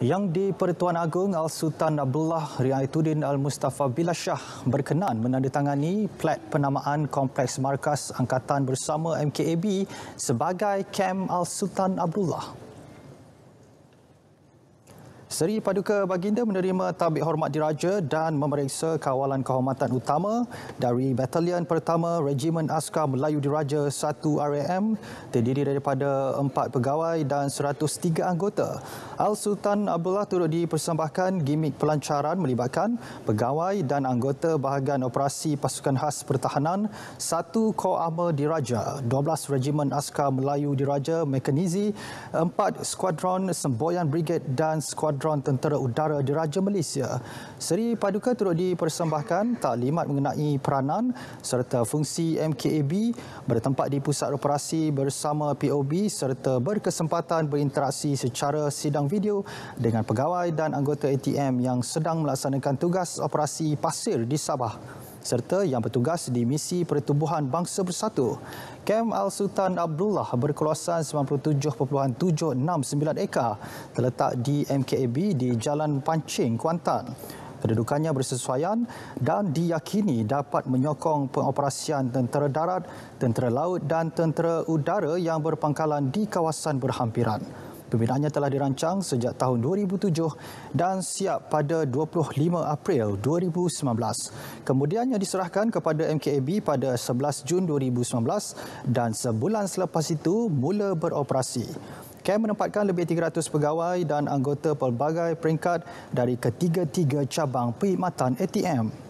Yang di-Pertuan Agong Al-Sultan Abdullah Riayatuddin Al-Mustafa Billah Shah berkenan menandatangani plat penamaan Kompleks Markas Angkatan Bersama MKAB sebagai Kem Al-Sultan Abdullah. Seri Paduka Baginda menerima tabik hormat diraja dan memeriksa kawalan kehormatan utama dari Batalion Pertama Regimen Askar Melayu Diraja 1 RAM terdiri daripada 4 pegawai dan 103 anggota. Al-Sultan Abdullah turut dipersembahkan gimik pelancaran melibatkan pegawai dan anggota bahagian operasi pasukan khas pertahanan 1 Kor Armor Diraja, 12 Regimen Askar Melayu Diraja Mekanizi, 4 Skuadron Semboyan Brigade dan Skuadron Skuadron Tentera Udara Diraja Malaysia. Seri Paduka turut dipersembahkan taklimat mengenai peranan serta fungsi MKAB bertempat di pusat operasi bersama POB serta berkesempatan berinteraksi secara sidang video dengan pegawai dan anggota ATM yang sedang melaksanakan tugas operasi pasir di Sabah serta yang bertugas di misi pertubuhan bangsa bersatu. Kem Al-Sultan Abdullah berkeluasan 97.769 ekar terletak di MKAB di Jalan Pancing, Kuantan. Kedudukannya bersesuaian dan diyakini dapat menyokong pengoperasian tentera darat, tentera laut dan tentera udara yang berpangkalan di kawasan berhampiran. Pembinaannya telah dirancang sejak tahun 2007 dan siap pada 25 April 2019. Kemudiannya diserahkan kepada MKAB pada 11 Jun 2019 dan sebulan selepas itu mula beroperasi. KEM menempatkan lebih 300 pegawai dan anggota pelbagai peringkat dari ketiga-tiga cabang perkhidmatan ATM.